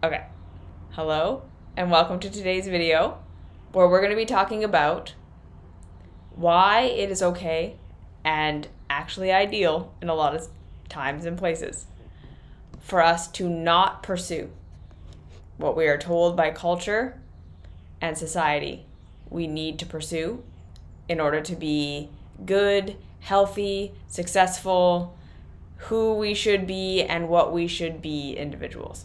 Okay. Hello, and welcome to today's video where we're going to be talking about why it is okay and actually ideal in a lot of times and places for us to not pursue what we are told by culture and society we need to pursue in order to be good, healthy, successful, who we should be, and what we should be individuals.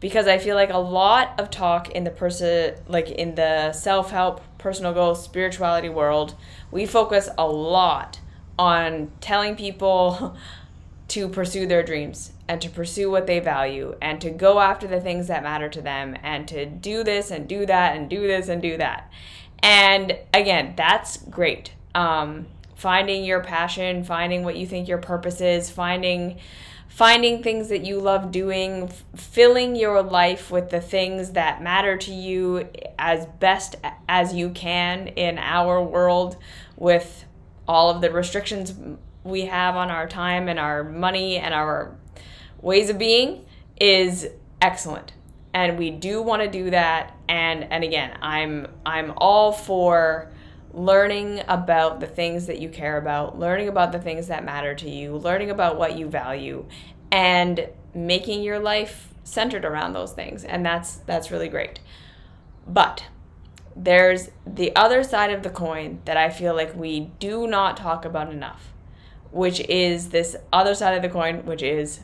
Because I feel like a lot of talk in the person, like in the self help, personal goals, spirituality world, we focus a lot on telling people to pursue their dreams and to pursue what they value and to go after the things that matter to them and to do this and do that and do this and do that. And again, that's great. Um, finding your passion, finding what you think your purpose is, finding finding things that you love doing, f- filling your life with the things that matter to you as best as you can in our world with all of the restrictions we have on our time and our money and our ways of being is excellent. And we do want to do that. And and again i'm i'm all for learning about the things that you care about learning about the things that matter to you learning about what you value and making your life centered around those things and that's that's really great. But there's the other side of the coin that i feel like we do not talk about enough which is this other side of the coin which is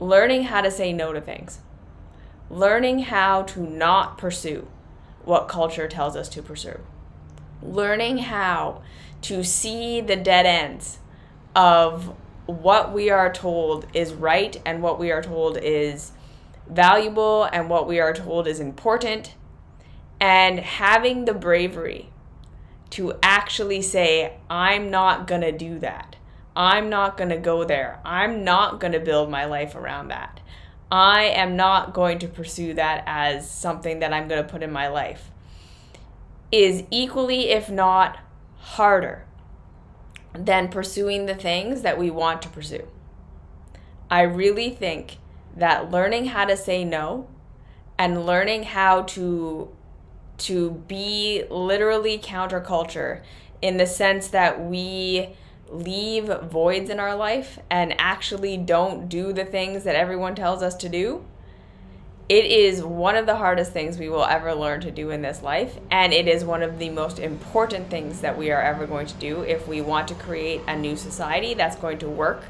learning how to say no to things. Learning how to not pursue what culture tells us to pursue, learning how to see the dead ends of what we are told is right and what we are told is valuable and what we are told is important, and having the bravery to actually say, I'm not going to do that. I'm not going to go there. I'm not going to build my life around that. I am not going to pursue that as something that I'm going to put in my life is equally, if not harder, than pursuing the things that we want to pursue. I really think that learning how to say no and learning how to to be literally counterculture in the sense that we leave voids in our life and actually don't do the things that everyone tells us to do, it is one of the hardest things we will ever learn to do in this life. And it is one of the most important things that we are ever going to do if we want to create a new society that's going to work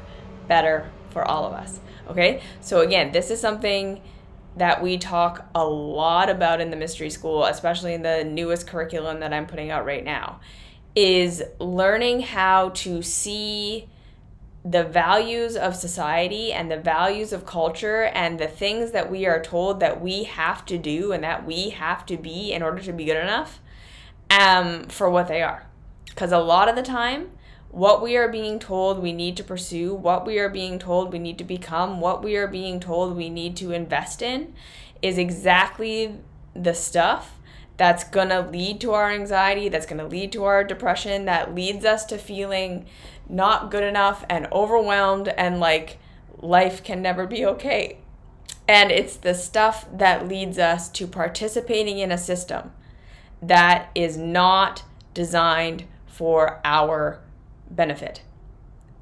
better for all of us. Okay? So, again, this is something that we talk a lot about in the mystery school, especially in the newest curriculum that I'm putting out right now is learning how to see the values of society and the values of culture and the things that we are told that we have to do and that we have to be in order to be good enough um, for what they are. Because a lot of the time, what we are being told we need to pursue, what we are being told we need to become, what we are being told we need to invest in is exactly the stuff that's going to lead to our anxiety, that's going to lead to our depression, that leads us to feeling not good enough and overwhelmed and like life can never be okay. And it's the stuff that leads us to participating in a system that is not designed for our benefit,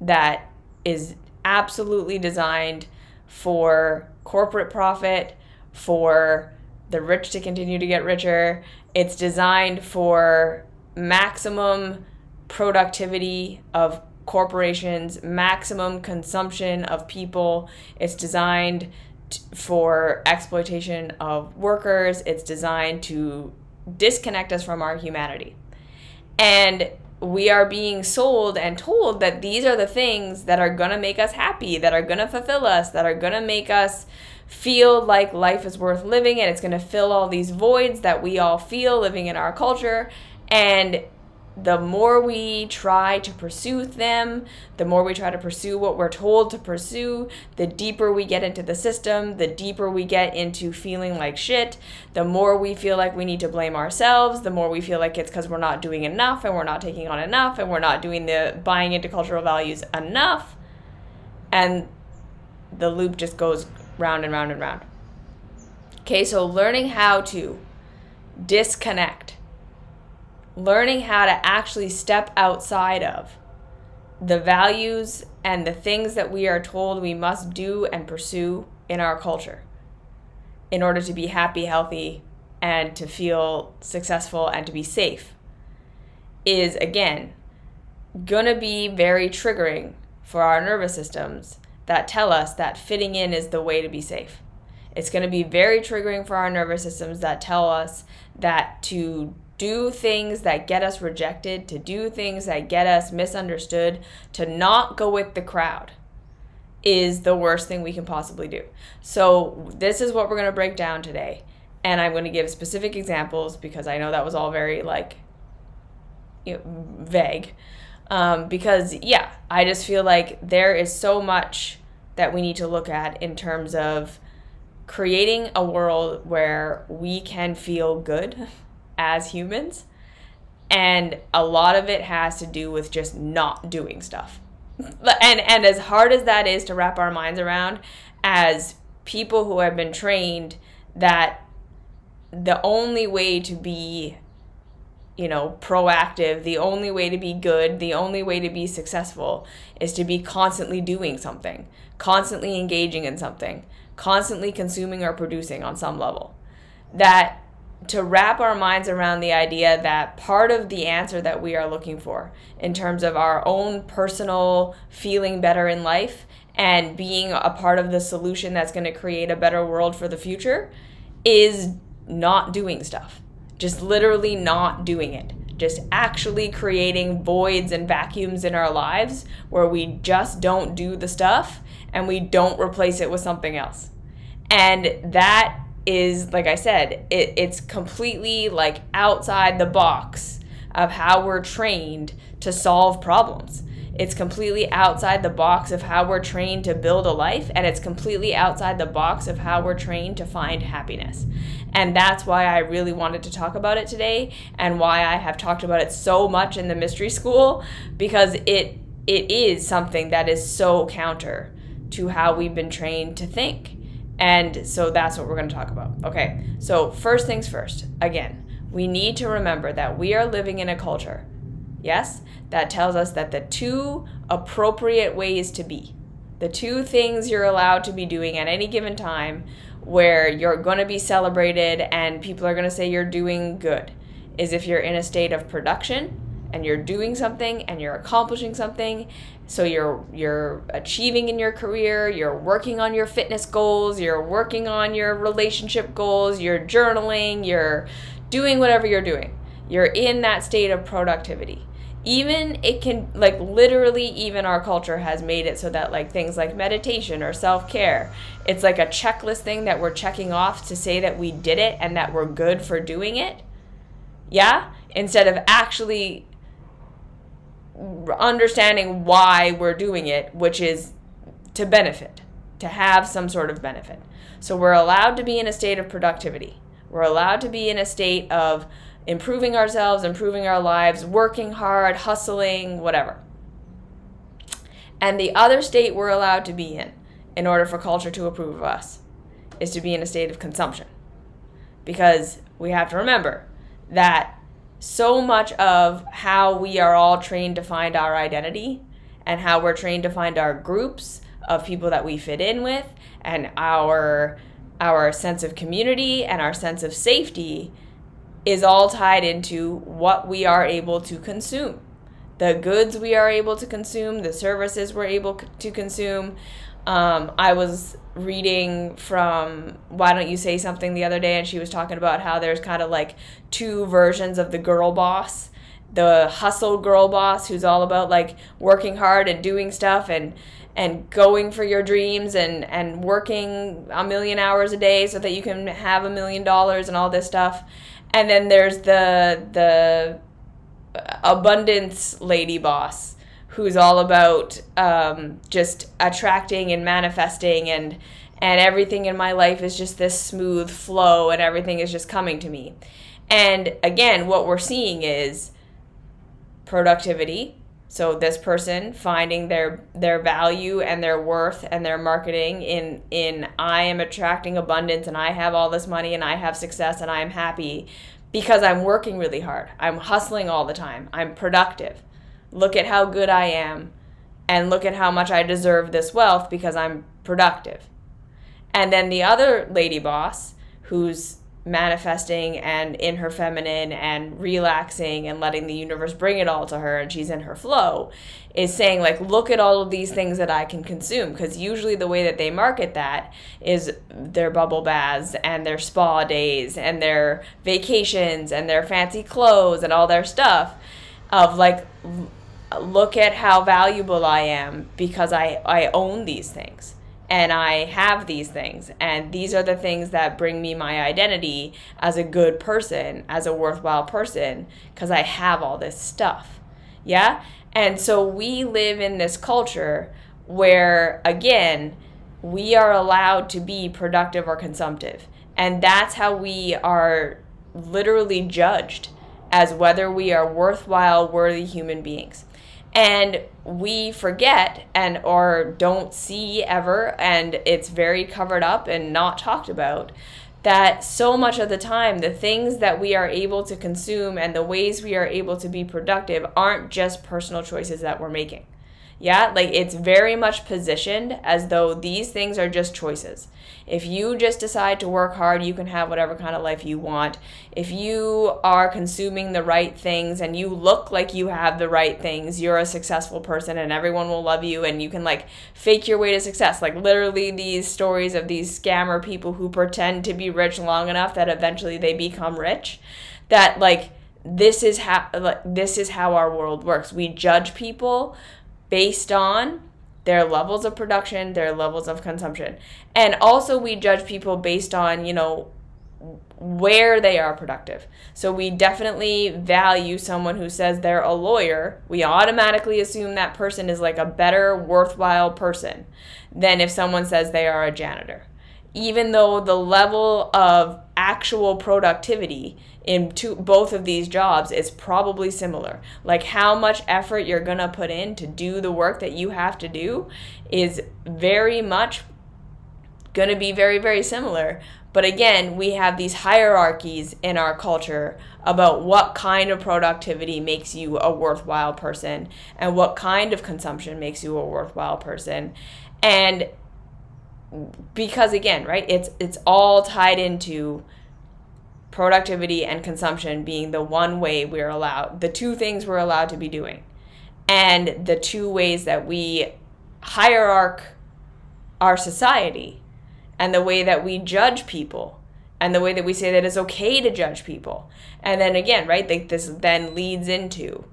that is absolutely designed for corporate profit, for the rich to continue to get richer. It's designed for maximum productivity of corporations, maximum consumption of people. It's designed t- for exploitation of workers. It's designed to disconnect us from our humanity. And we are being sold and told that these are the things that are going to make us happy, that are going to fulfill us, that are going to make us feel like life is worth living and it's going to fill all these voids that we all feel living in our culture. And the more we try to pursue them, the more we try to pursue what we're told to pursue, the deeper we get into the system, the deeper we get into feeling like shit, the more we feel like we need to blame ourselves, the more we feel like it's because we're not doing enough and we're not taking on enough and we're not doing the buying into cultural values enough. And the loop just goes round and round and round. Okay, so learning how to disconnect, learning how to actually step outside of the values and the things that we are told we must do and pursue in our culture in order to be happy, healthy, and to feel successful and to be safe is again gonna be very triggering for our nervous systems that tell us that fitting in is the way to be safe. It's going to be very triggering for our nervous systems that tell us that to do things that get us rejected, to do things that get us misunderstood, to not go with the crowd is the worst thing we can possibly do. So, this is what we're going to break down today. And I'm going to give specific examples because I know that was all very like you know, vague. Um, because, yeah, I just feel like there is so much that we need to look at in terms of creating a world where we can feel good as humans. And a lot of it has to do with just not doing stuff. and and as hard as that is to wrap our minds around as people who have been trained that the only way to be you know, proactive, the only way to be good, the only way to be successful is to be constantly doing something, constantly engaging in something, constantly consuming or producing on some level. That to wrap our minds around the idea that part of the answer that we are looking for in terms of our own personal feeling better in life and being a part of the solution that's going to create a better world for the future is not doing stuff just literally not doing it. Just actually creating voids and vacuums in our lives where we just don't do the stuff and we don't replace it with something else. And that is, like I said, it, it's completely like outside the box of how we're trained to solve problems. It's completely outside the box of how we're trained to build a life, and it's completely outside the box of how we're trained to find happiness. And that's why I really wanted to talk about it today, and why I have talked about it so much in the mystery school, because it it is something that is so counter to how we've been trained to think. And so that's what we're going to talk about. Okay, so first things first, again, we need to remember that we are living in a culture Yes? That tells us that the two appropriate ways to be, the two things you're allowed to be doing at any given time where you're going to be celebrated and people are going to say you're doing good, is if you're in a state of production and you're doing something and you're accomplishing something. So you're you're achieving in your career you're working on your fitness goals you're working on your relationship goals you're journaling you're doing whatever you're doing. You're in that state of productivity even it can like literally even our culture has made it so that like things like meditation or self-care it's like a checklist thing that we're checking off to say that we did it and that we're good for doing it. Yeah? Instead of actually understanding why we're doing it which is to benefit to have some sort of benefit. So we're allowed to be in a state of productivity. We're allowed to be in a state of improving ourselves, improving our lives, working hard, hustling, whatever. And the other state we're allowed to be in, in order for culture to approve of us, is to be in a state of consumption. Because we have to remember that so much of how we are all trained to find our identity and how we're trained to find our groups of people that we fit in with and our our sense of community and our sense of safety is all tied into what we are able to consume. The goods we are able to consume, the services we're able to consume. Um, I was reading from Why Don't You Say Something the other day, and she was talking about how there's kind of like two versions of the girl boss the hustle girl boss who's all about like working hard and doing stuff and and going for your dreams and and working a million hours a day so that you can have a million dollars and all this stuff and then there's the the abundance lady boss who's all about um, just attracting and manifesting and and everything in my life is just this smooth flow and everything is just coming to me. And again what we're seeing is productivity So this person finding their their value and their worth and their marketing in in I am attracting abundance and I have all this money and I have success and I am happy because I'm working really hard. I'm hustling all the time. I'm productive. Look at how good I am and look at how much I deserve this wealth because I'm productive. And then the other lady boss who's manifesting and in her feminine and relaxing and letting the universe bring it all to her and she's in her flow is saying like look at all of these things that I can consume. Because usually the way that they market that is their bubble baths and their spa days and their vacations and their fancy clothes and all their stuff of like look at how valuable I am because I I own these things and I have these things. And these are the things that bring me my identity as a good person, as a worthwhile person, because I have all this stuff. Yeah? And so we live in this culture where, again, we are allowed to be productive or consumptive. And that's how we are literally judged as whether we are worthwhile, worthy human beings and we forget and or don't see ever and it's very covered up and not talked about that so much of the time the things that we are able to consume and the ways we are able to be productive aren't just personal choices that we're making yeah, like it's very much positioned as though these things are just choices. If you just decide to work hard, you can have whatever kind of life you want. If you are consuming the right things and you look like you have the right things, you're a successful person and everyone will love you and you can like fake your way to success. Like literally these stories of these scammer people who pretend to be rich long enough that eventually they become rich. That like this is how like this is how our world works. We judge people based on their levels of production, their levels of consumption. And also we judge people based on, you know, where they are productive. So we definitely value someone who says they're a lawyer. We automatically assume that person is like a better, worthwhile person than if someone says they are a janitor. Even though the level of actual productivity in two, both of these jobs is probably similar. Like how much effort you're going to put in to do the work that you have to do is very much going to be very, very similar. But again, we have these hierarchies in our culture about what kind of productivity makes you a worthwhile person and what kind of consumption makes you a worthwhile person. And because again, right, it's it's all tied into productivity and consumption being the one way we're allowed, the two things we're allowed to be doing, and the two ways that we hierarch our society, and the way that we judge people, and the way that we say that it's okay to judge people. And then again, right, like this then leads into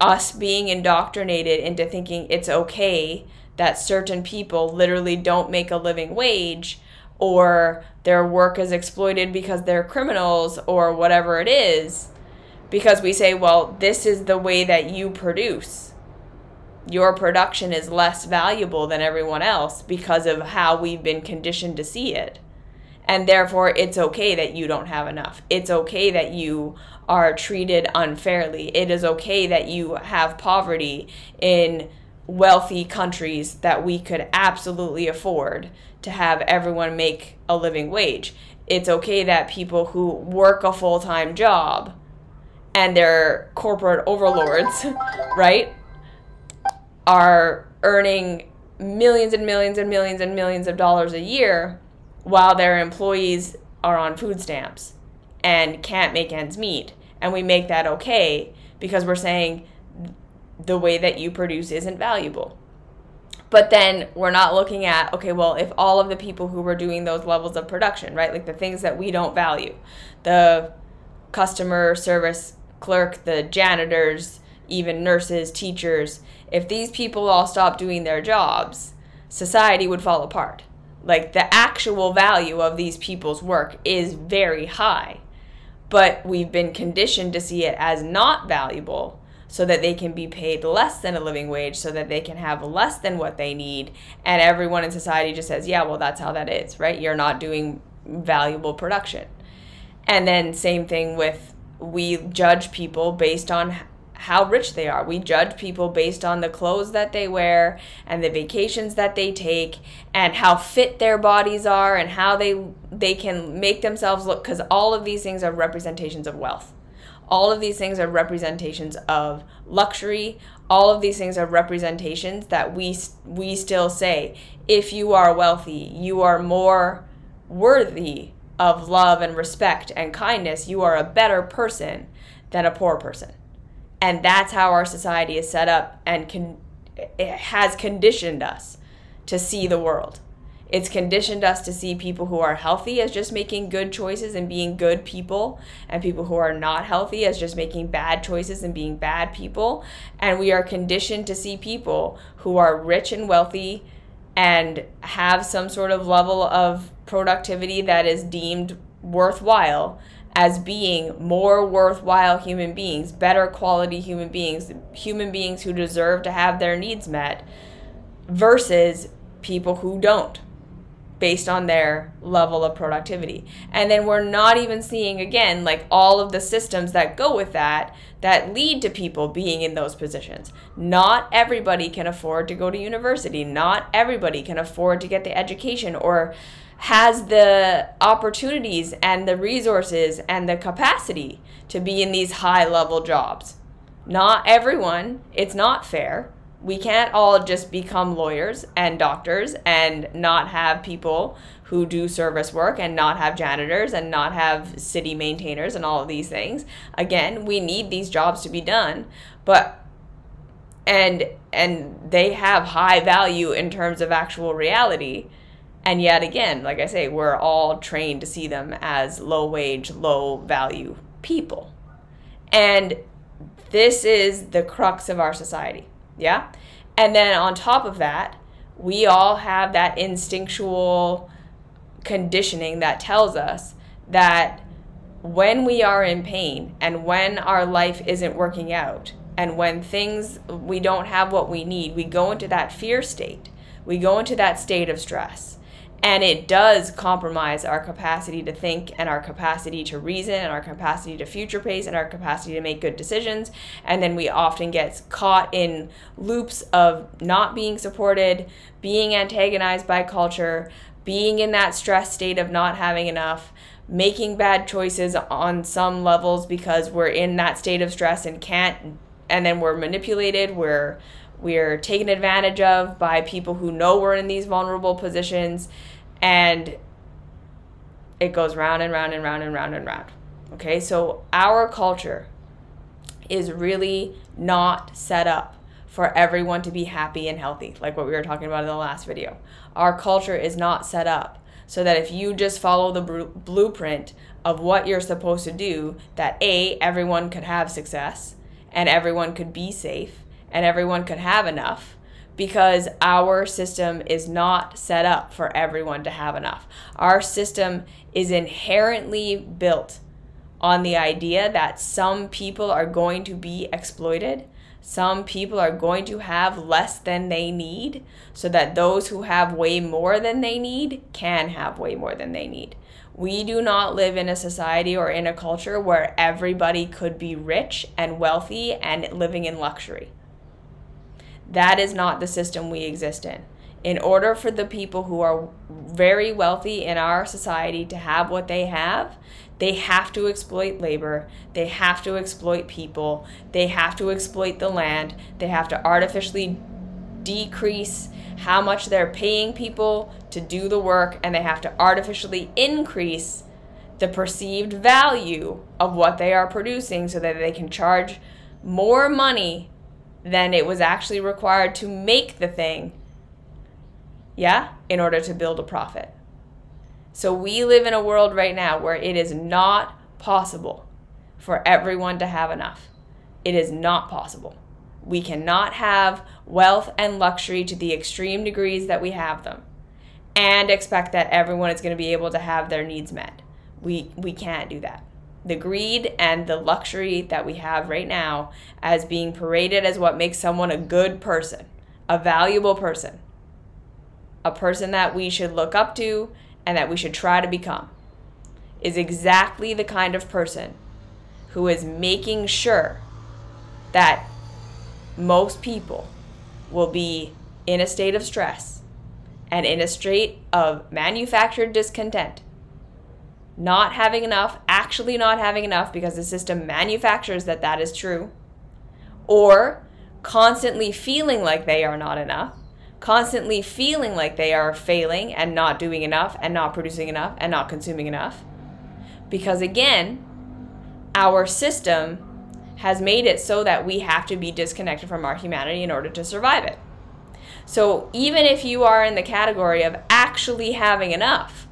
us being indoctrinated into thinking it's okay that certain people literally don't make a living wage or their work is exploited because they're criminals or whatever it is because we say well this is the way that you produce. Your production is less valuable than everyone else because of how we've been conditioned to see it. And therefore it's okay that you don't have enough. It's okay that you are treated unfairly. It is okay that you have poverty in wealthy countries that we could absolutely afford to have everyone make a living wage. It's okay that people who work a full time job and they're corporate overlords, right, are earning millions and millions and millions and millions of dollars a year while their employees are on food stamps and can't make ends meet. And we make that okay because we're saying the way that you produce isn't valuable. But then we're not looking at, okay, well, if all of the people who were doing those levels of production, right, like the things that we don't value, the customer service clerk, the janitors, even nurses, teachers, if these people all stopped doing their jobs, society would fall apart. Like the actual value of these people's work is very high, but we've been conditioned to see it as not valuable so that they can be paid less than a living wage so that they can have less than what they need and everyone in society just says yeah well that's how that is right you're not doing valuable production and then same thing with we judge people based on how rich they are. We judge people based on the clothes that they wear and the vacations that they take and how fit their bodies are and how they they can make themselves look cuz all of these things are representations of wealth. All of these things are representations of luxury. All of these things are representations that we we still say if you are wealthy, you are more worthy of love and respect and kindness. You are a better person than a poor person and that's how our society is set up and can it has conditioned us to see the world it's conditioned us to see people who are healthy as just making good choices and being good people and people who are not healthy as just making bad choices and being bad people. And we are conditioned to see people who are rich and wealthy and have some sort of level of productivity that is deemed worthwhile as being more worthwhile human beings, better quality human beings, human beings who deserve to have their needs met, versus people who don't based on their level of productivity. And then we're not even seeing again like all of the systems that go with that that lead to people being in those positions. Not everybody can afford to go to university. Not everybody can afford to get the education or has the opportunities and the resources and the capacity to be in these high level jobs. Not everyone, it's not fair. We can't all just become lawyers and doctors and not have people who do service work and not have janitors and not have city maintainers and all of these things. Again, we need these jobs to be done, but and and they have high value in terms of actual reality and yet again, like I say, we're all trained to see them as low wage, low value people. And this is the crux of our society. Yeah? And then on top of that, we all have that instinctual conditioning that tells us that when we are in pain and when our life isn't working out and when things we don't have what we need, we go into that fear state. We go into that state of stress and it does compromise our capacity to think and our capacity to reason and our capacity to future pace and our capacity to make good decisions. And then we often get caught in loops of not being supported being antagonized by culture being in that stress state of not having enough making bad choices on some levels because we're in that state of stress and can't and then we're manipulated we're we're taken advantage of by people who know we're in these vulnerable positions and it goes round and round and round and round and round. Okay so our culture is really not set up for everyone to be happy and healthy like what we were talking about in the last video. Our culture is not set up so that if you just follow the blueprint of what you're supposed to do that a everyone could have success and everyone could be safe and everyone could have enough because our system is not set up for everyone to have enough. Our system is inherently built on the idea that some people are going to be exploited. Some people are going to have less than they need, so that those who have way more than they need can have way more than they need. We do not live in a society or in a culture where everybody could be rich and wealthy and living in luxury. That is not the system we exist in. In order for the people who are very wealthy in our society to have what they have, they have to exploit labor, they have to exploit people, they have to exploit the land, they have to artificially decrease how much they're paying people to do the work, and they have to artificially increase the perceived value of what they are producing so that they can charge more money than it was actually required to make the thing, yeah, in order to build a profit. So we live in a world right now where it is not possible for everyone to have enough. It is not possible. We cannot have wealth and luxury to the extreme degrees that we have them and expect that everyone is going to be able to have their needs met. We, we can't do that the greed and the luxury that we have right now as being paraded as what makes someone a good person, a valuable person, a person that we should look up to and that we should try to become, is exactly the kind of person who is making sure that most people will be in a state of stress and in a state of manufactured discontent. Not having enough, actually not having enough because the system manufactures that that is true, or constantly feeling like they are not enough, constantly feeling like they are failing and not doing enough and not producing enough and not consuming enough. Because again, our system has made it so that we have to be disconnected from our humanity in order to survive it. So even if you are in the category of actually having enough,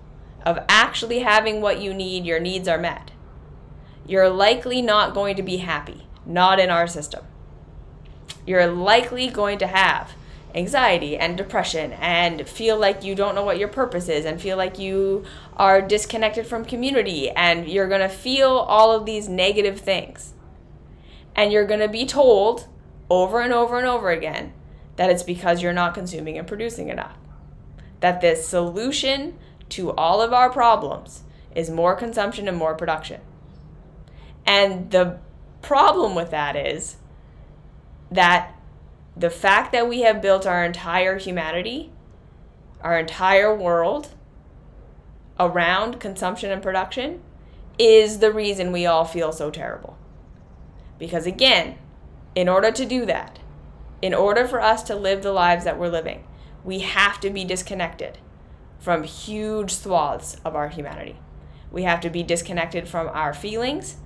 of actually having what you need, your needs are met, you're likely not going to be happy, not in our system. You're likely going to have anxiety and depression and feel like you don't know what your purpose is and feel like you are disconnected from community and you're going to feel all of these negative things. And you're going to be told over and over and over again that it's because you're not consuming and producing enough. That this solution to all of our problems is more consumption and more production. And the problem with that is that the fact that we have built our entire humanity, our entire world around consumption and production is the reason we all feel so terrible. Because again, in order to do that, in order for us to live the lives that we're living, we have to be disconnected from huge swaths of our humanity. We have to be disconnected from our feelings.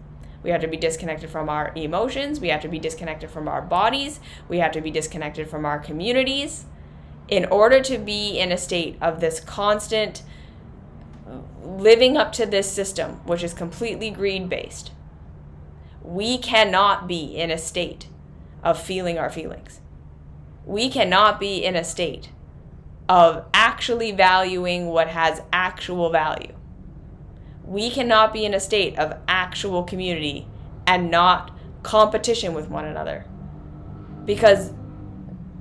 We have to be disconnected from our emotions. We have to be disconnected from our bodies. We have to be disconnected from our communities in order to be in a state of this constant living up to this system, which is completely greed based. We cannot be in a state of feeling our feelings. We cannot be in a state of actually valuing what has actual value we cannot be in a state of actual community and not competition with one another. Because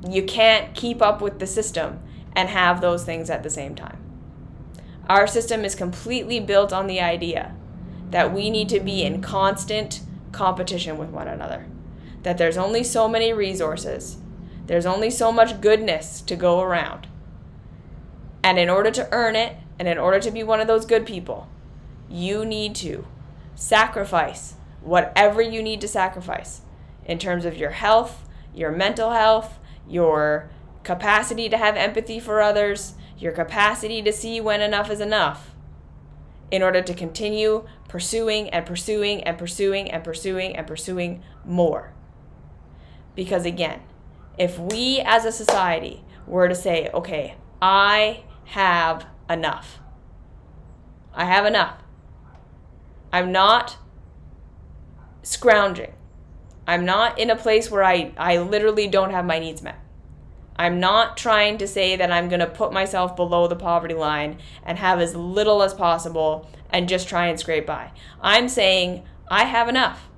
you can't keep up with the system and have those things at the same time. Our system is completely built on the idea that we need to be in constant competition with one another. That there's only so many resources, there's only so much goodness to go around. And in order to earn it, and in order to be one of those good people, you need to sacrifice whatever you need to sacrifice in terms of your health, your mental health, your capacity to have empathy for others, your capacity to see when enough is enough, in order to continue pursuing and pursuing and pursuing and pursuing and pursuing more. Because again, if we as a society were to say, okay, I have enough, I have enough. I'm not scrounging. I'm not in a place where I, I literally don't have my needs met. I'm not trying to say that I'm going to put myself below the poverty line and have as little as possible and just try and scrape by. I'm saying I have enough.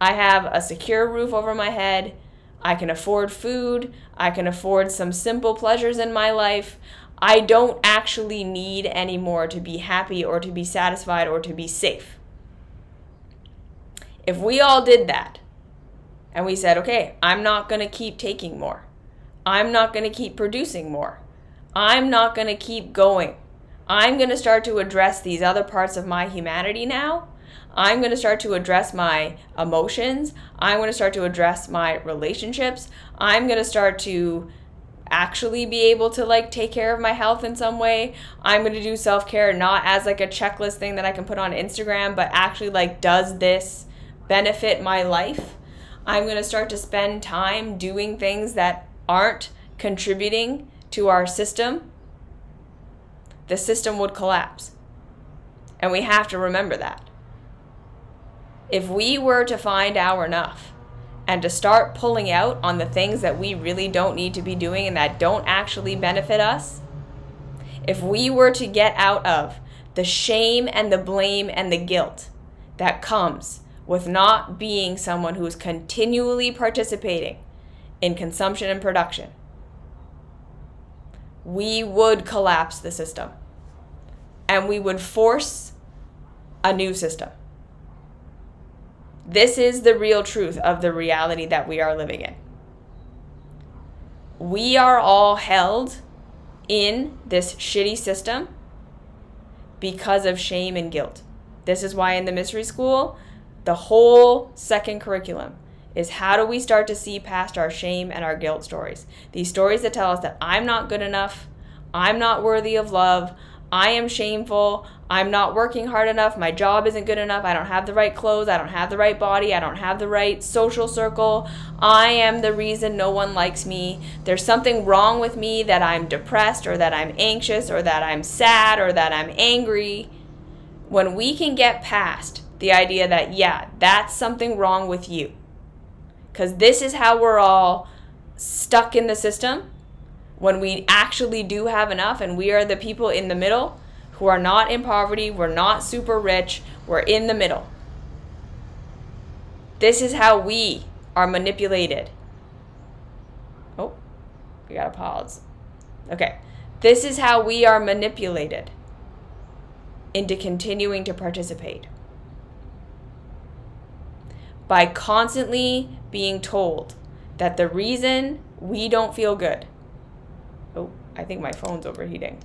I have a secure roof over my head. I can afford food. I can afford some simple pleasures in my life. I don't actually need any more to be happy or to be satisfied or to be safe. If we all did that and we said, okay, I'm not going to keep taking more, I'm not going to keep producing more, I'm not going to keep going, I'm going to start to address these other parts of my humanity now. I'm going to start to address my emotions. I'm going to start to address my relationships. I'm going to start to actually be able to like take care of my health in some way. I'm going to do self-care not as like a checklist thing that I can put on Instagram, but actually like does this benefit my life. I'm going to start to spend time doing things that aren't contributing to our system. The system would collapse. And we have to remember that. If we were to find our enough and to start pulling out on the things that we really don't need to be doing and that don't actually benefit us, if we were to get out of the shame and the blame and the guilt that comes with not being someone who's continually participating in consumption and production, we would collapse the system and we would force a new system. This is the real truth of the reality that we are living in. We are all held in this shitty system because of shame and guilt. This is why in the mystery school, the whole second curriculum is how do we start to see past our shame and our guilt stories? These stories that tell us that I'm not good enough, I'm not worthy of love, I am shameful, I'm not working hard enough, my job isn't good enough, I don't have the right clothes, I don't have the right body, I don't have the right social circle, I am the reason no one likes me. There's something wrong with me that I'm depressed or that I'm anxious or that I'm sad or that I'm angry. When we can get past the idea that, yeah, that's something wrong with you because this is how we're all stuck in the system when we actually do have enough and we are the people in the middle who are not in poverty, we're not super rich, we're in the middle. This is how we are manipulated. Oh, we gotta pause. Okay. This is how we are manipulated into continuing to participate by constantly being told that the reason we don't feel good. Oh, I think my phone's overheating.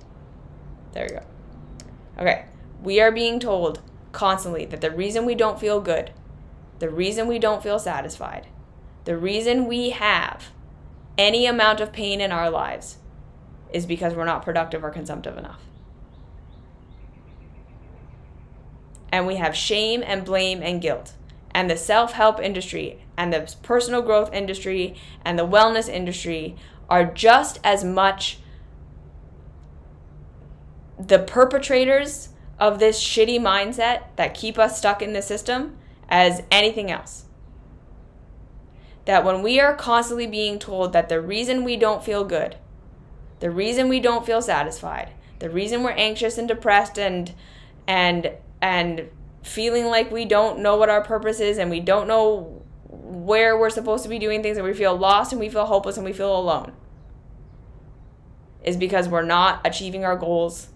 There you go. Okay, we are being told constantly that the reason we don't feel good, the reason we don't feel satisfied, the reason we have any amount of pain in our lives is because we're not productive or consumptive enough. And we have shame and blame and guilt and the self help industry and the personal growth industry and the wellness industry are just as much the perpetrators of this shitty mindset that keep us stuck in the system as anything else. That when we are constantly being told that the reason we don't feel good, the reason we don't feel satisfied, the reason we're anxious and depressed and and and feeling like we don't know what our purpose is and we don't know where we're supposed to be doing things and we feel lost and we feel hopeless and we feel alone is because we're not achieving our goals.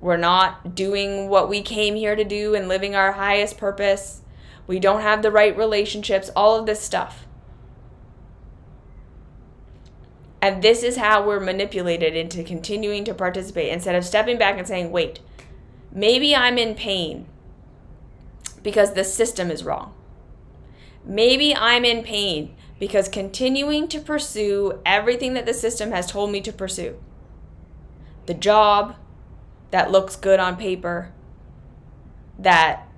We're not doing what we came here to do and living our highest purpose. We don't have the right relationships, all of this stuff. And this is how we're manipulated into continuing to participate instead of stepping back and saying, wait, maybe I'm in pain because the system is wrong. Maybe I'm in pain because continuing to pursue everything that the system has told me to pursue the job that looks good on paper, that,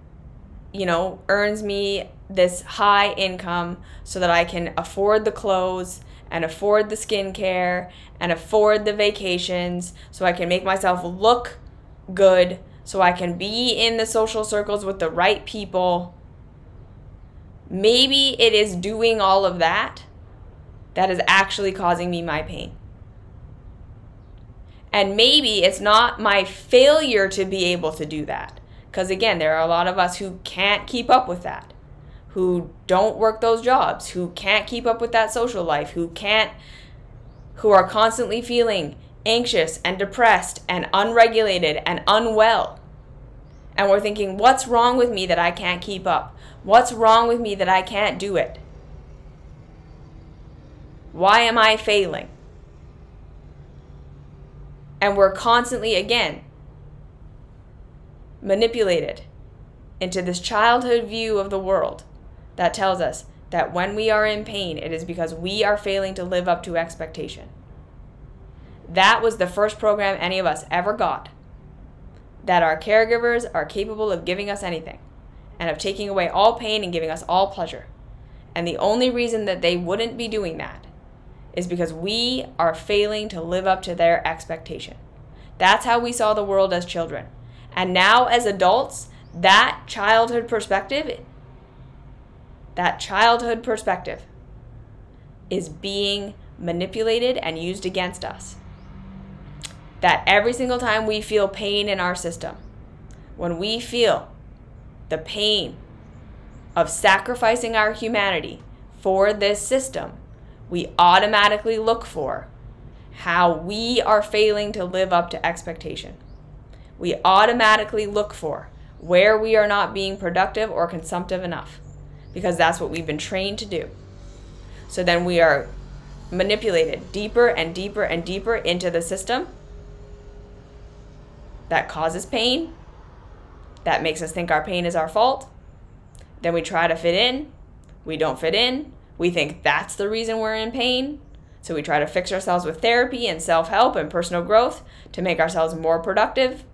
you know, earns me this high income so that I can afford the clothes and afford the skincare and afford the vacations so I can make myself look good so I can be in the social circles with the right people. Maybe it is doing all of that that is actually causing me my pain. And maybe it's not my failure to be able to do that. Because again, there are a lot of us who can't keep up with that, who don't work those jobs, who can't keep up with that social life, who can't, who are constantly feeling anxious and depressed and unregulated and unwell. And we're thinking, what's wrong with me that I can't keep up? What's wrong with me that I can't do it? Why am I failing? And we're constantly, again, manipulated into this childhood view of the world that tells us that when we are in pain, it is because we are failing to live up to expectation. That was the first program any of us ever got that our caregivers are capable of giving us anything and of taking away all pain and giving us all pleasure. And the only reason that they wouldn't be doing that is because we are failing to live up to their expectation. That's how we saw the world as children. And now, as adults, that childhood perspective, that childhood perspective, is being manipulated and used against us that every single time we feel pain in our system, when we feel the pain of sacrificing our humanity for this system, we automatically look for how we are failing to live up to expectation. We automatically look for where we are not being productive or consumptive enough. because that's what we've been trained to do. So then we are manipulated deeper and deeper and deeper into the system that causes pain, that makes us think our pain is our fault. Then we try to fit in, we don't fit in, we think that's the reason we're in pain. So we try to fix ourselves with therapy and self help and personal growth to make ourselves more productive,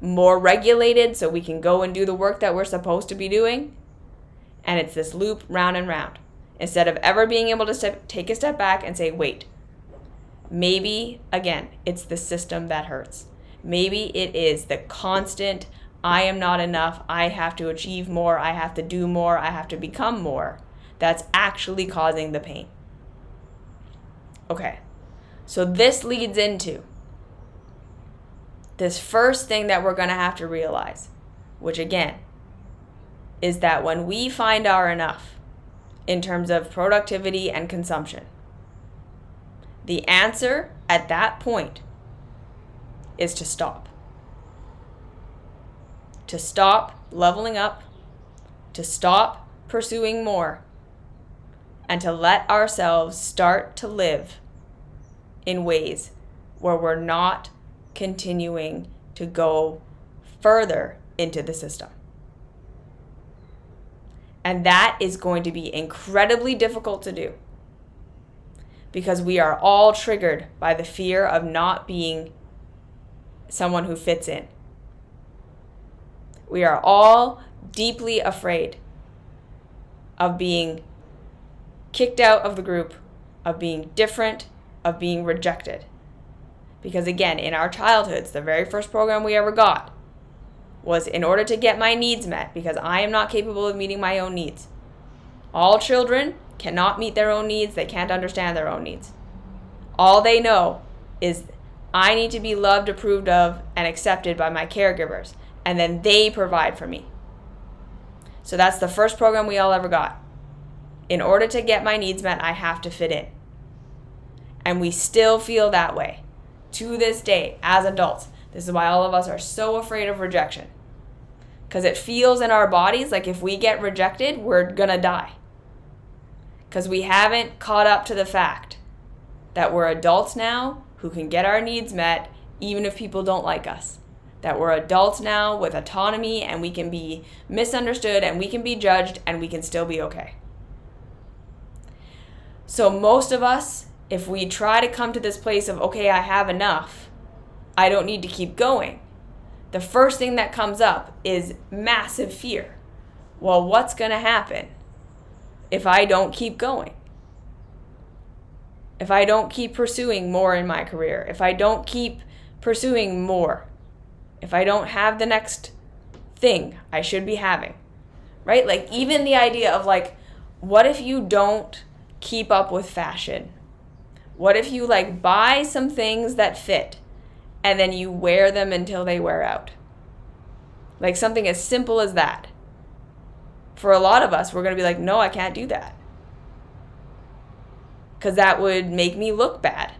more regulated, so we can go and do the work that we're supposed to be doing. And it's this loop round and round. Instead of ever being able to step, take a step back and say, wait, maybe, again, it's the system that hurts. Maybe it is the constant, I am not enough, I have to achieve more, I have to do more, I have to become more, that's actually causing the pain. Okay, so this leads into this first thing that we're going to have to realize, which again is that when we find our enough in terms of productivity and consumption, the answer at that point is to stop. To stop leveling up, to stop pursuing more, and to let ourselves start to live in ways where we're not continuing to go further into the system. And that is going to be incredibly difficult to do because we are all triggered by the fear of not being someone who fits in. We are all deeply afraid of being kicked out of the group, of being different, of being rejected. Because again, in our childhoods, the very first program we ever got was in order to get my needs met, because I am not capable of meeting my own needs. All children cannot meet their own needs, they can't understand their own needs. All they know is I need to be loved, approved of, and accepted by my caregivers, and then they provide for me. So that's the first program we all ever got. In order to get my needs met, I have to fit in. And we still feel that way to this day as adults. This is why all of us are so afraid of rejection. Because it feels in our bodies like if we get rejected, we're going to die. Because we haven't caught up to the fact that we're adults now who can get our needs met even if people don't like us. That we're adults now with autonomy and we can be misunderstood and we can be judged and we can still be okay. So, most of us if we try to come to this place of, okay, I have enough, I don't need to keep going, the first thing that comes up is massive fear. Well, what's going to happen if I don't keep going? If I don't keep pursuing more in my career, if I don't keep pursuing more, if I don't have the next thing I should be having, right? Like, even the idea of, like, what if you don't keep up with fashion? What if you like buy some things that fit and then you wear them until they wear out? Like something as simple as that. For a lot of us, we're going to be like, no, I can't do that. Because that would make me look bad.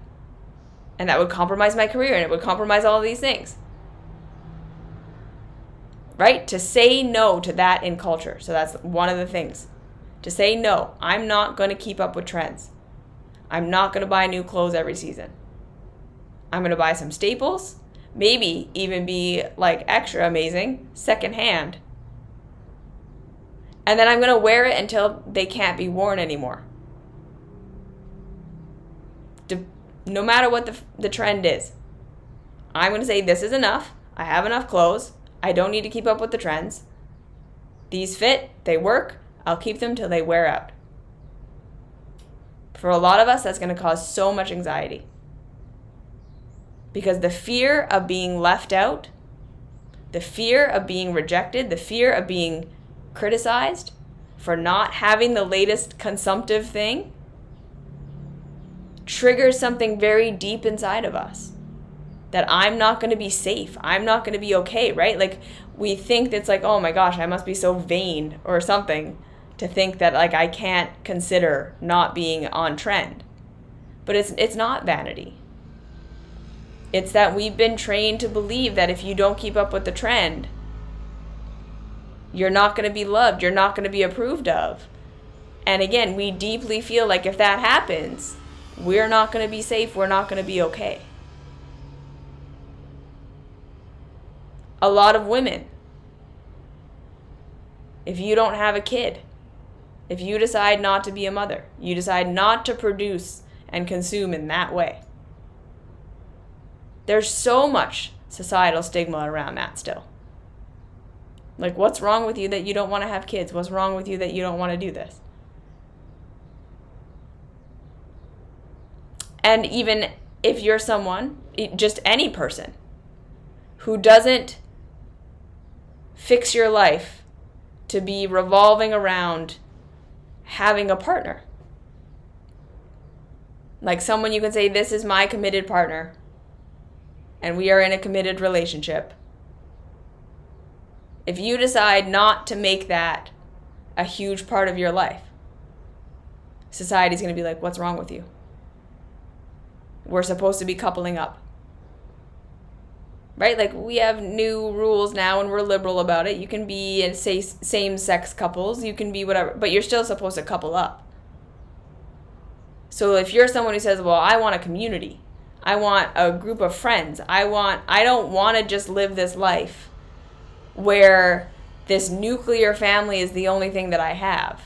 And that would compromise my career and it would compromise all of these things. Right? To say no to that in culture. So that's one of the things. To say no, I'm not going to keep up with trends. I'm not going to buy new clothes every season. I'm going to buy some staples, maybe even be like extra amazing, secondhand. And then I'm going to wear it until they can't be worn anymore. no matter what the, the trend is, I'm going to say this is enough. I have enough clothes. I don't need to keep up with the trends. These fit, they work. I'll keep them till they wear out. For a lot of us, that's going to cause so much anxiety. Because the fear of being left out, the fear of being rejected, the fear of being criticized for not having the latest consumptive thing triggers something very deep inside of us that I'm not going to be safe. I'm not going to be okay, right? Like we think that's like, oh my gosh, I must be so vain or something to think that like I can't consider not being on trend. But it's it's not vanity. It's that we've been trained to believe that if you don't keep up with the trend, You're not going to be loved. You're not going to be approved of. And again, we deeply feel like if that happens, we're not going to be safe. We're not going to be okay. A lot of women, if you don't have a kid, if you decide not to be a mother, you decide not to produce and consume in that way. There's so much societal stigma around that still. Like, what's wrong with you that you don't want to have kids? What's wrong with you that you don't want to do this? And even if you're someone, just any person, who doesn't fix your life to be revolving around having a partner. Like someone you can say, This is my committed partner, and we are in a committed relationship. If you decide not to make that a huge part of your life, society's to be like, What's wrong with you? We're supposed to be coupling up. Right? Like, we have new rules now and we're liberal about it. You can be in say, same sex couples, you can be whatever, but you're still supposed to couple up. So if you're someone who says, Well, I want a community, I want a group of friends. I want I don't want to just live this life where this nuclear family is the only thing that I have.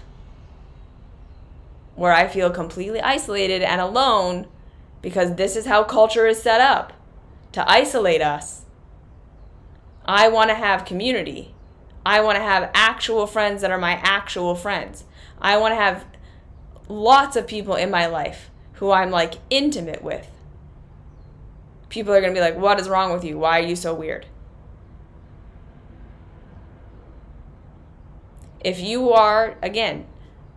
Where I feel completely isolated and alone because this is how culture is set up to isolate us. I want to have community. I want to have actual friends that are my actual friends. I want to have lots of people in my life who I'm like intimate with people are going to be like, What is wrong with you? Why are you so weird? If you are, again,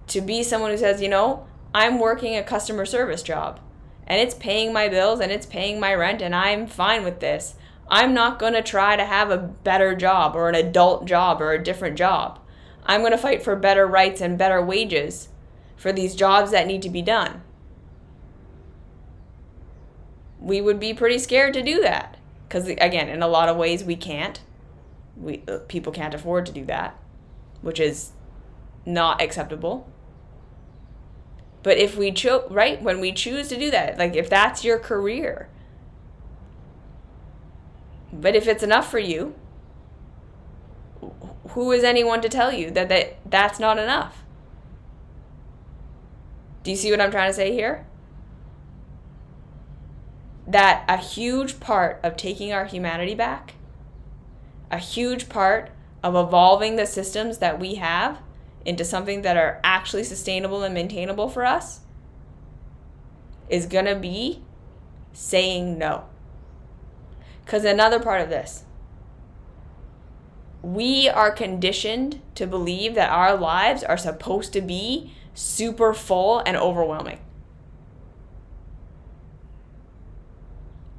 to be someone who says, You know, I'm working a customer service job and it's paying my bills and it's paying my rent and I'm fine with this. I'm not going to try to have a better job or an adult job or a different job. I'm going to fight for better rights and better wages for these jobs that need to be done we would be pretty scared to do that because again in a lot of ways we can't we uh, people can't afford to do that which is not acceptable but if we choose right when we choose to do that like if that's your career but if it's enough for you who is anyone to tell you that, that that's not enough? Do you see what i'm trying to say here? That a huge part of taking our humanity back, a huge part of evolving the systems that we have into something that are actually sustainable and maintainable for us, is going to be saying no. Because another part of this, we are conditioned to believe that our lives are supposed to be super full and overwhelming.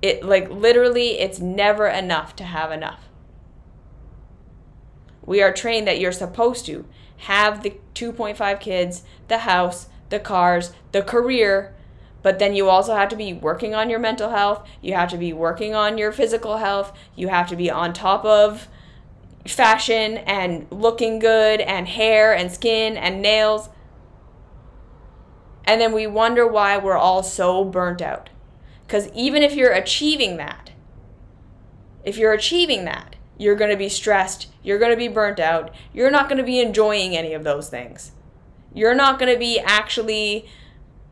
It like literally it's never enough to have enough. We are trained that you're supposed to have the 2.5 kids, the house, the cars, the career, but then you also have to be working on your mental health, you have to be working on your physical health, you have to be on top of fashion and looking good and hair and skin and nails. And then we wonder why we're all so burnt out. Because even if you're achieving that, if you're achieving that, you're going to be stressed, you're going to be burnt out, you're not going to be enjoying any of those things. You're not going to be actually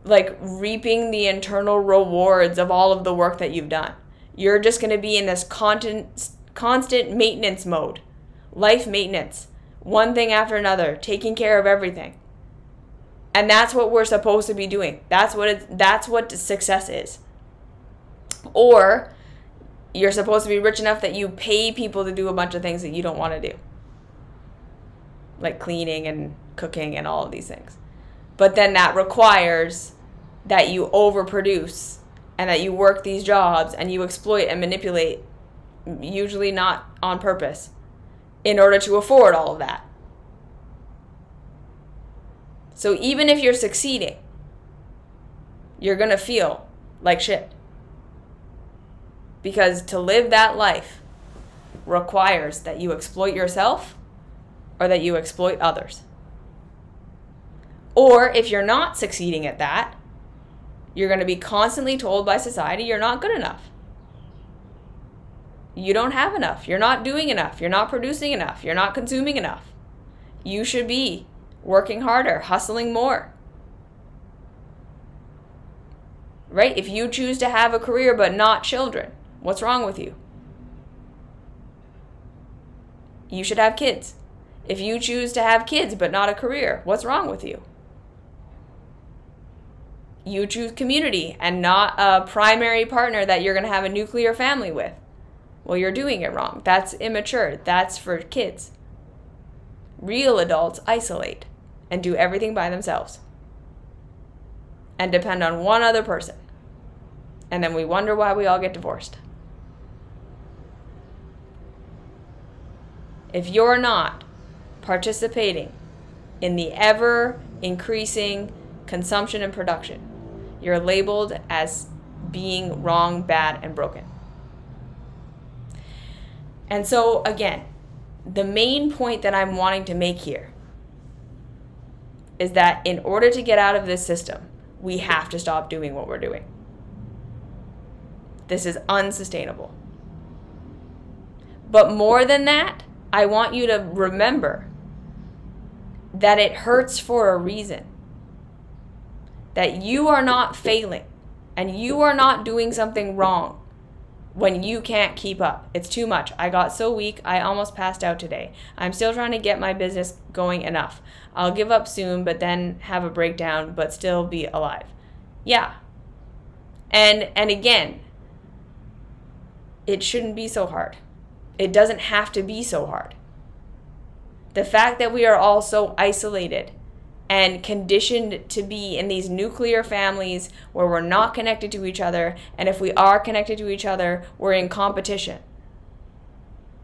like reaping the internal rewards of all of the work that you've done. You're just going to be in this constant constant maintenance mode. Life maintenance. One thing after another, taking care of everything. And that's what we're supposed to be doing. That's what it's that's what success is. Or you're supposed to be rich enough that you pay people to do a bunch of things that you don't want to do. Like cleaning and cooking and all of these things. But then that requires that you overproduce and that you work these jobs and you exploit and manipulate, usually not on purpose, in order to afford all of that. So even if you're succeeding, you're going to feel like shit. Because to live that life requires that you exploit yourself or that you exploit others. Or if you're not succeeding at that, you're going to be constantly told by society you're not good enough. You don't have enough. You're not doing enough. You're not producing enough. You're not consuming enough. You should be working harder, hustling more. Right? If you choose to have a career but not children, what's wrong with you? You should have kids. If you choose to have kids but not a career, what's wrong with you? You choose community and not a primary partner that you're going to have a nuclear family with. Well, you're doing it wrong. That's immature. That's for kids. Real adults isolate and do everything by themselves and depend on one other person. And then we wonder why we all get divorced. If you're not participating in the ever increasing consumption and production, you're labeled as being wrong, bad, and broken. And so, again, the main point that I'm wanting to make here is that in order to get out of this system, we have to stop doing what we're doing. This is unsustainable. But more than that, I want you to remember that it hurts for a reason. That you are not failing and you are not doing something wrong when you can't keep up. It's too much. I got so weak, I almost passed out today. I'm still trying to get my business going enough. I'll give up soon, but then have a breakdown, but still be alive. Yeah. And and again, it shouldn't be so hard. It doesn't have to be so hard. The fact that we are all so isolated and conditioned to be in these nuclear families where we're not connected to each other. And if we are connected to each other, we're in competition.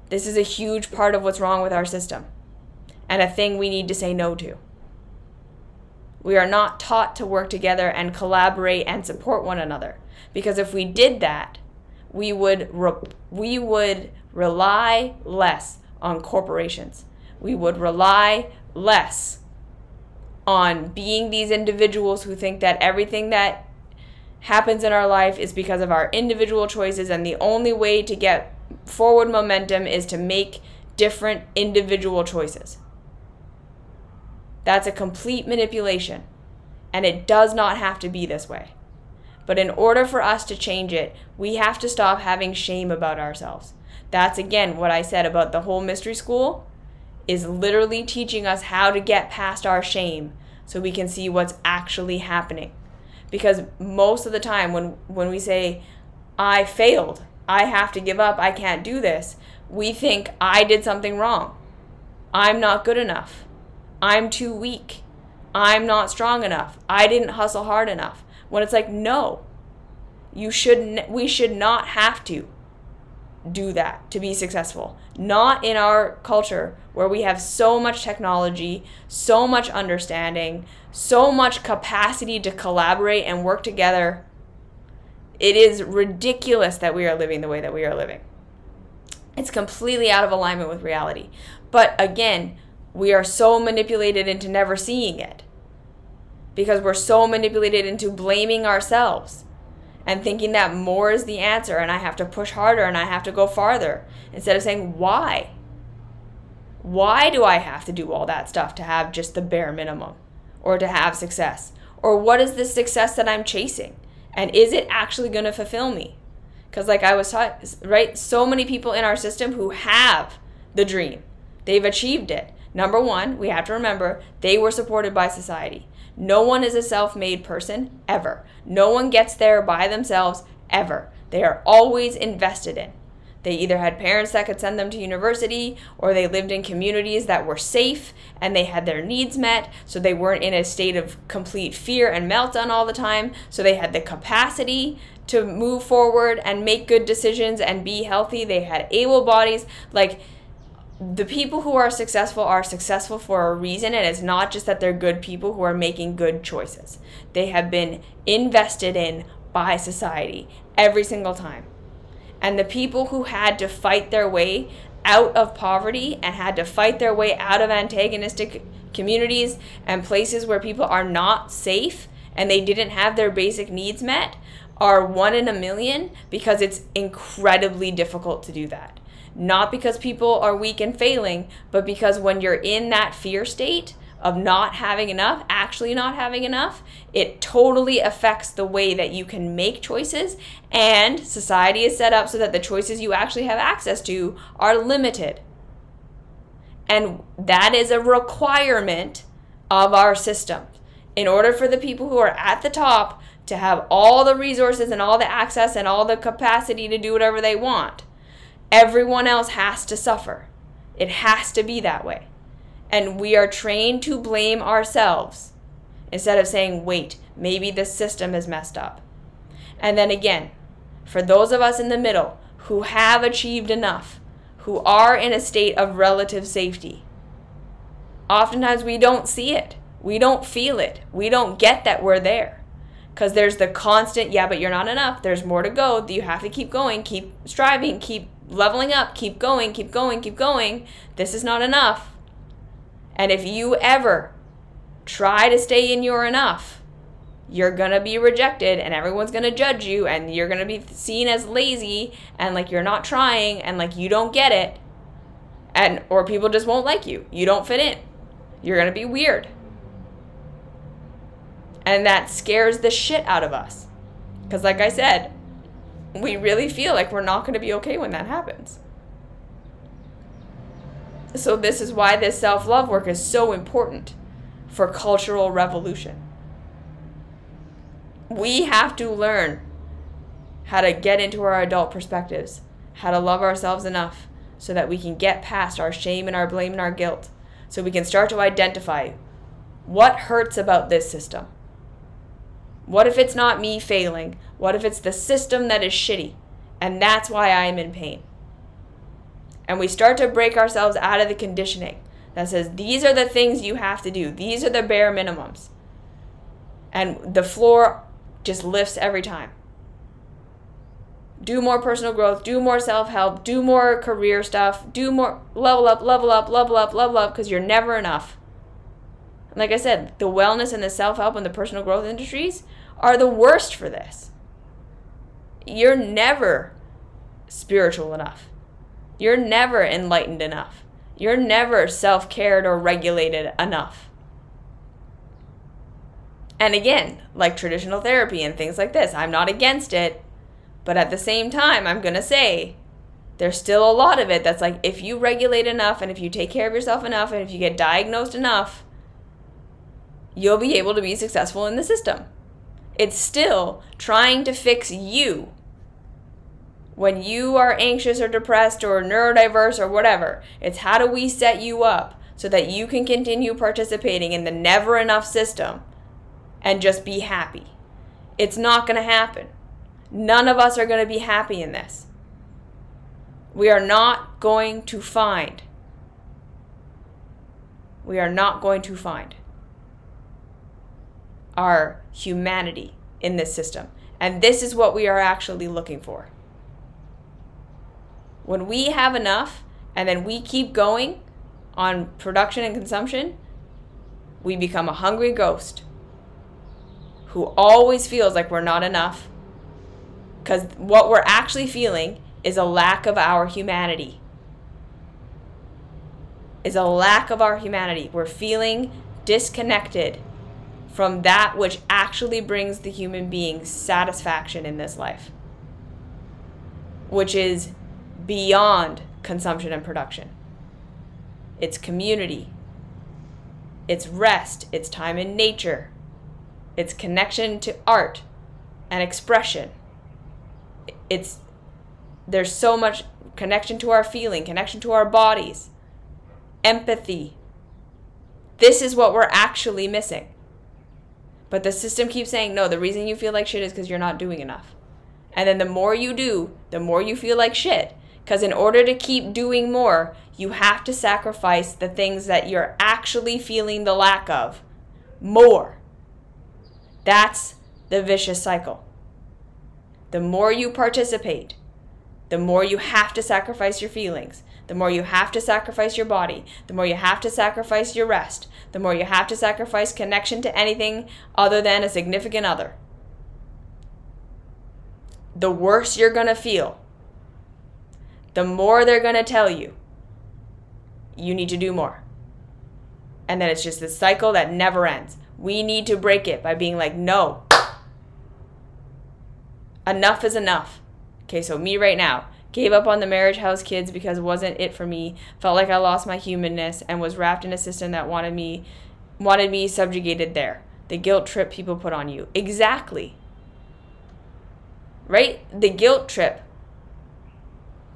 This is a huge part of what's wrong with our system and a thing we need to say no to. We are not taught to work together and collaborate and support one another because if we did that, we would we would rely less on corporations. We would rely less on being these individuals who think that everything that happens in our life is because of our individual choices, and the only way to get forward momentum is to make different individual choices. That's a complete manipulation, and it does not have to be this way. But in order for us to change it, we have to stop having shame about ourselves. That's again what I said about the whole mystery school is literally teaching us how to get past our shame so we can see what's actually happening. Because most of the time when when we say I failed, I have to give up, I can't do this, we think I did something wrong. I'm not good enough. I'm too weak. I'm not strong enough. I didn't hustle hard enough. When it's like, no, you shouldn't, we should not have to do that to be successful. Not in our culture where we have so much technology, so much understanding, so much capacity to collaborate and work together. It is ridiculous that we are living the way that we are living. It's completely out of alignment with reality. But again, we are so manipulated into never seeing it because we're so manipulated into blaming ourselves and thinking that more is the answer and I have to push harder and I have to go farther instead of saying, why? Why do I have to do all that stuff to have just the bare minimum or to have success? Or what is the success that I'm chasing? And is it actually going to fulfill me? Because, like I was taught, right? So many people in our system who have the dream, they've achieved it. Number one, we have to remember they were supported by society. No one is a self made person ever. No one gets there by themselves ever. They are always invested in. They either had parents that could send them to university or they lived in communities that were safe and they had their needs met, so they weren't in a state of complete fear and meltdown all the time. So they had the capacity to move forward and make good decisions and be healthy. They had able bodies. Like, the people who are successful are successful for a reason, and it's not just that they're good people who are making good choices. They have been invested in by society every single time. And the people who had to fight their way out of poverty and had to fight their way out of antagonistic communities and places where people are not safe and they didn't have their basic needs met are one in a million because it's incredibly difficult to do that. Not because people are weak and failing, but because when you're in that fear state of not having enough, actually not having enough, it totally affects the way that you can make choices. And society is set up so that the choices you actually have access to are limited. And that is a requirement of our system. In order for the people who are at the top to have all the resources and all the access and all the capacity to do whatever they want, everyone else has to suffer. It has to be that way. And we are trained to blame ourselves instead of saying, wait, maybe the system is messed up. And then again, for those of us in the middle who have achieved enough, who are in a state of relative safety, oftentimes we don't see it. We don't feel it. We don't get that we're there. Because there's the constant, yeah, but you're not enough. There's more to go. You have to keep going, keep striving, keep leveling up, keep going, keep going, keep going. This is not enough. And if you ever try to stay in your enough, you're going to be rejected and everyone's going to judge you and you're going to be seen as lazy and like you're not trying and like you don't get it. And or people just won't like you. You don't fit in. You're going to be weird. And that scares the shit out of us. Cuz like I said, we really feel like we're not going to be okay when that happens. So, this is why this self love work is so important for cultural revolution. We have to learn how to get into our adult perspectives, how to love ourselves enough so that we can get past our shame and our blame and our guilt, so we can start to identify what hurts about this system. What if it's not me failing? What if it's the system that is shitty? And that's why I'm in pain. And we start to break ourselves out of the conditioning that says these are the things you have to do, these are the bare minimums. And the floor just lifts every time. Do more personal growth, do more self help, do more career stuff, do more level up, level up, level up, level up, because you're never enough. Like I said, the wellness and the self help and the personal growth industries are the worst for this. You're never spiritual enough. You're never enlightened enough. You're never self cared or regulated enough. And again, like traditional therapy and things like this, I'm not against it. But at the same time, I'm going to say there's still a lot of it that's like if you regulate enough and if you take care of yourself enough and if you get diagnosed enough, you'll be able to be successful in the system. It's still trying to fix you. When you are anxious or depressed or neurodiverse or whatever, it's how do we set you up so that you can continue participating in the never enough system and just be happy. It's not going to happen. None of us are going to be happy in this. We are not going to find. We are not going to find our humanity in this system. And this is what we are actually looking for. When we have enough and then we keep going on production and consumption, we become a hungry ghost who always feels like we're not enough. Because what we're actually feeling is a lack of our humanity. Is a lack of our humanity. We're feeling disconnected from that which actually brings the human being satisfaction in this life, which is beyond consumption and production. It's community, it's rest, it's time in nature, it's connection to art and expression. It's there's so much connection to our feeling, connection to our bodies, empathy. This is what we're actually missing. But the system keeps saying, no, the reason you feel like shit is because you're not doing enough. And then the more you do, the more you feel like shit. Because in order to keep doing more, you have to sacrifice the things that you're actually feeling the lack of more. That's the vicious cycle. The more you participate, the more you have to sacrifice your feelings. the more you have to sacrifice your body, the more you have to sacrifice your rest, the more you have to sacrifice connection to anything other than a significant other. The worse you're going to feel. The more they're going to tell you you need to do more. And then it's just this cycle that never ends. We need to break it by being like, no, enough is enough. Okay, so me right now gave up on the marriage house kids because it wasn't it for me. Felt like I lost my humanness and was wrapped in a system that wanted me wanted me subjugated there. The guilt trip people put on you. Exactly. Right? The guilt trip.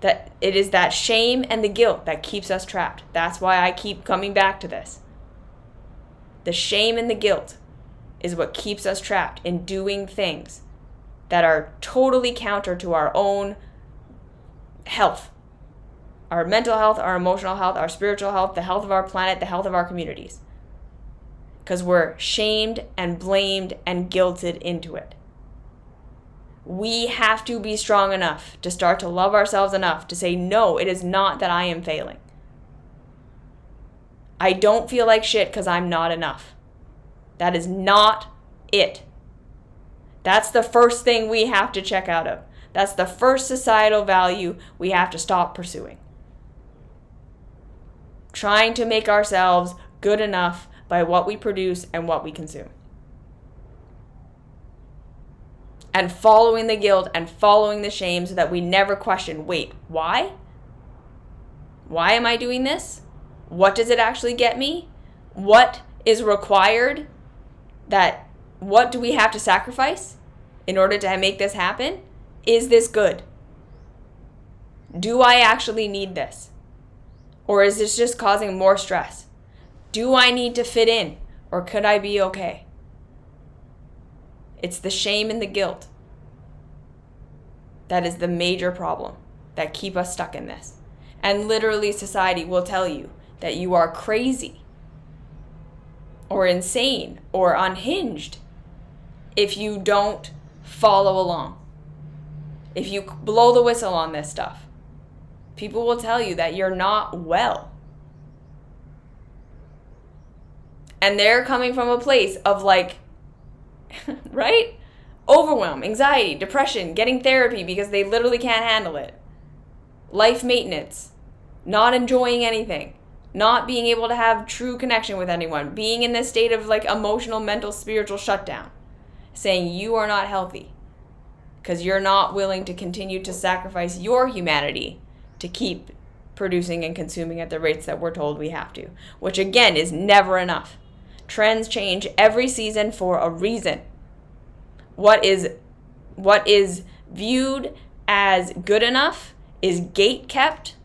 That it is that shame and the guilt that keeps us trapped. That's why I keep coming back to this. The shame and the guilt is what keeps us trapped in doing things that are totally counter to our own health our mental health, our emotional health, our spiritual health, the health of our planet, the health of our communities. Because we're shamed and blamed and guilted into it. We have to be strong enough to start to love ourselves enough to say, no, it is not that I am failing. I don't feel like shit because I'm not enough. That is not it. That's the first thing we have to check out of. That's the first societal value we have to stop pursuing. Trying to make ourselves good enough by what we produce and what we consume. And following the guilt and following the shame so that we never question wait, why? Why am I doing this? What does it actually get me? What is required that what do we have to sacrifice in order to make this happen? Is this good? Do I actually need this? Or is this just causing more stress? Do I need to fit in? Or could I be okay? It's the shame and the guilt that is the major problem that keep us stuck in this. And literally society will tell you that you are crazy or insane or unhinged if you don't follow along. If you blow the whistle on this stuff, people will tell you that you're not well. And they're coming from a place of like, right? Overwhelm, anxiety, depression, getting therapy because they literally can't handle it. Life maintenance, not enjoying anything, not being able to have true connection with anyone, being in this state of like emotional, mental, spiritual shutdown, saying you are not healthy because you're not willing to continue to sacrifice your humanity to keep producing and consuming at the rates that we're told we have to, which again is never enough. Trends change every season for a reason. What is what is viewed as good enough is gate kept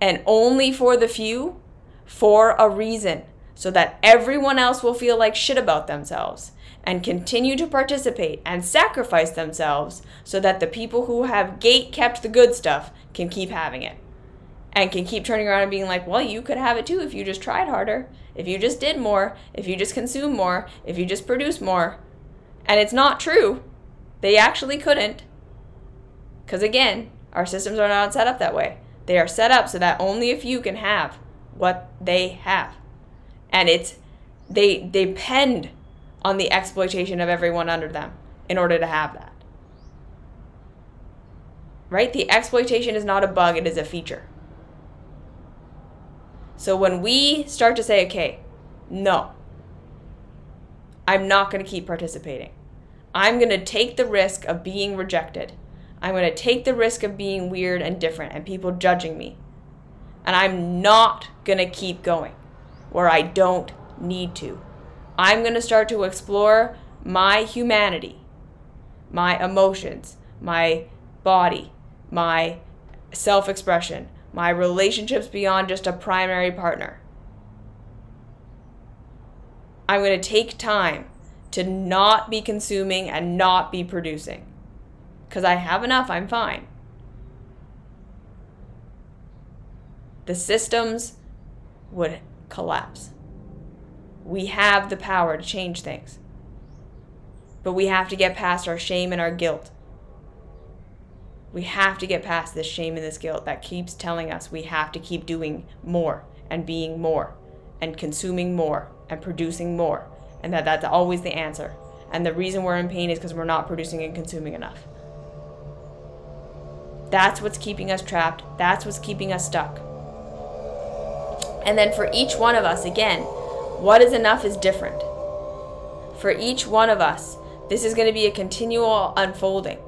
and only for the few for a reason so that everyone else will feel like shit about themselves and continue to participate and sacrifice themselves so that the people who have gate kept the good stuff can keep having it and can keep turning around and being like, well, you could have it too if you just tried harder, if you just did more, if you just consume more, if you just produce more. And it's not true. They actually couldn't. Because again, our systems are not set up that way. They are set up so that only a few can have what they have. And it's they they depend on the exploitation of everyone under them in order to have that. Right? The exploitation is not a bug, it is a feature. So when we start to say, okay, no, I'm not going to keep participating. I'm going to take the risk of being rejected. I'm going to take the risk of being weird and different and people judging me. And I'm not going to keep going where I don't need to. I'm going to start to explore my humanity, my emotions, my body, my self expression, my relationships beyond just a primary partner. I'm going to take time to not be consuming and not be producing. Because I have enough, I'm fine. The systems would collapse. We have the power to change things. But we have to get past our shame and our guilt. We have to get past this shame and this guilt that keeps telling us we have to keep doing more and being more and consuming more and producing more and that that's always the answer. And the reason we're in pain is because we're not producing and consuming enough. That's what's keeping us trapped. That's what's keeping us stuck. And then for each one of us, again, what is enough is different. For each one of us, this is going to be a continual unfolding.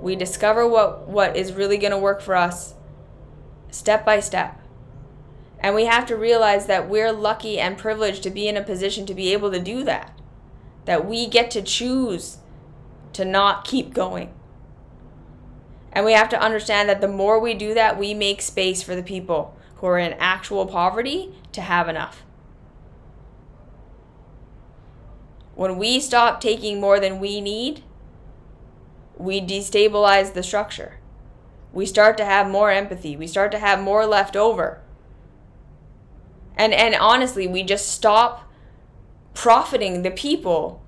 We discover what, what is really going to work for us step by step. And we have to realize that we're lucky and privileged to be in a position to be able to do that. That we get to choose to not keep going. And we have to understand that the more we do that, we make space for the people who are in actual poverty to have enough. When we stop taking more than we need, we destabilize the structure. We start to have more empathy. We start to have more left over. And and honestly, we just stop profiting the people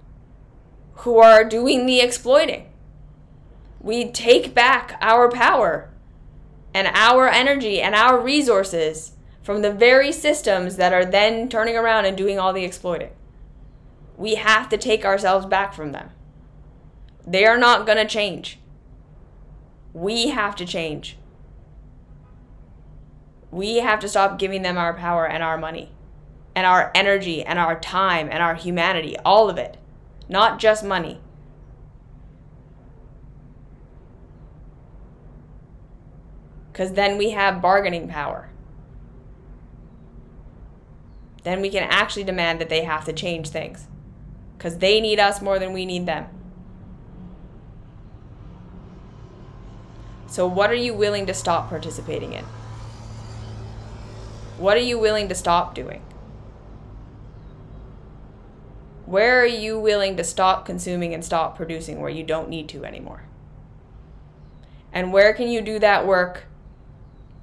who are doing the exploiting. We take back our power and our energy and our resources from the very systems that are then turning around and doing all the exploiting. We have to take ourselves back from them. They are not going to change. We have to change. We have to stop giving them our power and our money and our energy and our time and our humanity, all of it, not just money. Because then we have bargaining power. Then we can actually demand that they have to change things. Because they need us more than we need them. So, what are you willing to stop participating in? What are you willing to stop doing? Where are you willing to stop consuming and stop producing where you don't need to anymore? And where can you do that work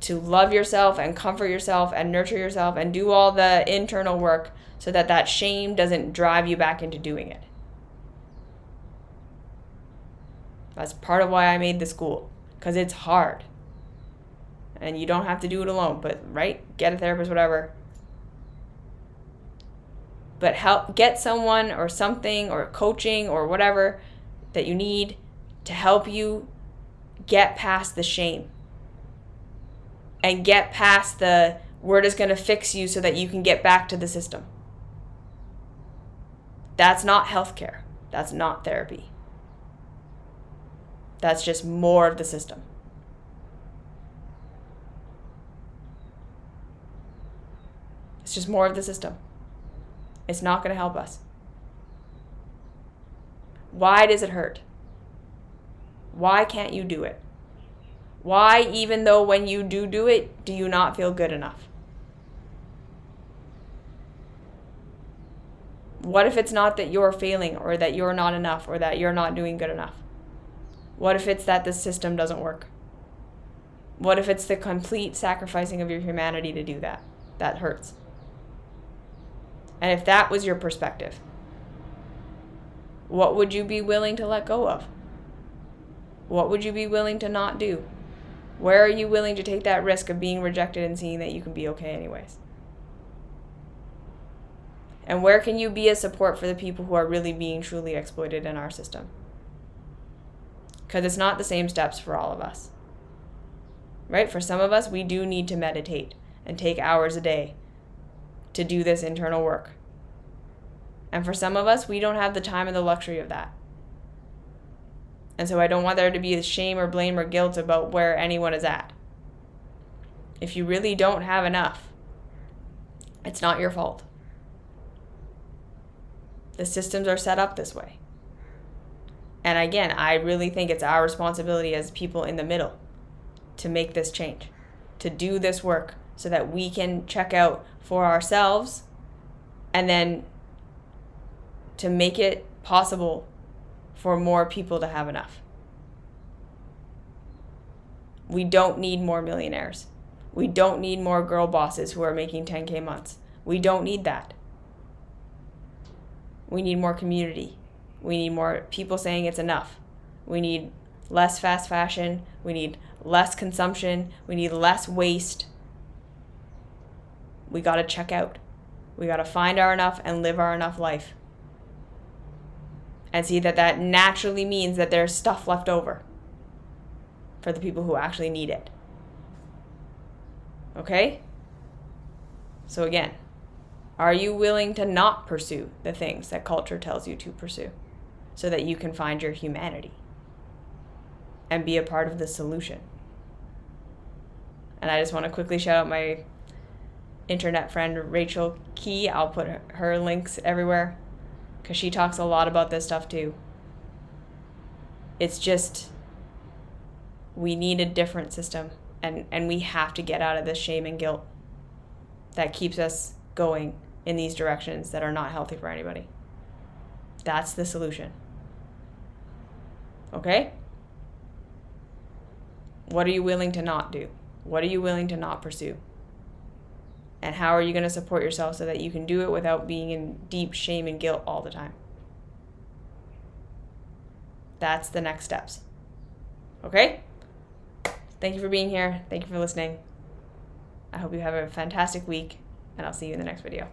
to love yourself and comfort yourself and nurture yourself and do all the internal work so that that shame doesn't drive you back into doing it? That's part of why I made the school because it's hard. And you don't have to do it alone but right get a therapist whatever. But help get someone or something or coaching or whatever that you need to help you get past the shame. And get past the we're just going to fix you so that you can get back to the system that's not healthcare that's not therapy that's just more of the system It's just more of the system. It's not going to help us. Why does it hurt? Why can't you do it? Why, even though when you do do it, do you not feel good enough? What if it's not that you're failing or that you're not enough or that you're not doing good enough? What if it's that the system doesn't work? What if it's the complete sacrificing of your humanity to do that? That hurts. And if that was your perspective, what would you be willing to let go of? What would you be willing to not do? Where are you willing to take that risk of being rejected and seeing that you can be okay anyways? And where can you be a support for the people who are really being truly exploited in our system? Because it's not the same steps for all of us. Right? For some of us, we do need to meditate and take hours a day to do this internal work. And for some of us, we don't have the time or the luxury of that. And so I don't want there to be a shame or blame or guilt about where anyone is at. If you really don't have enough, it's not your fault. The systems are set up this way. And again, I really think it's our responsibility as people in the middle to make this change, to do this work so that we can check out for ourselves and then to make it possible for more people to have enough. We don't need more millionaires. We don't need more girl bosses who are making 10K months. We don't need that. We need more community. We need more people saying it's enough. We need less fast fashion, we need less consumption, we need less waste. We got to check out. We got to find our enough and live our enough life. And see that that naturally means that there's stuff left over for the people who actually need it. Okay? So, again, are you willing to not pursue the things that culture tells you to pursue so that you can find your humanity and be a part of the solution? And I just want to quickly shout out my internet friend, Rachel Kay. I'll put her links everywhere because she talks a lot about this stuff too. It's just, we need a different system and, and we have to get out of this shame and guilt that keeps us going in these directions that are not healthy for anybody. That's the solution. Okay? What are you willing to not do? What are you willing to not pursue? And how are you going to support yourself so that you can do it without being in deep shame and guilt all the time? That's the next steps. Okay? Thank you for being here. Thank you for listening. I hope you have a fantastic week, and I'll see you in the next video.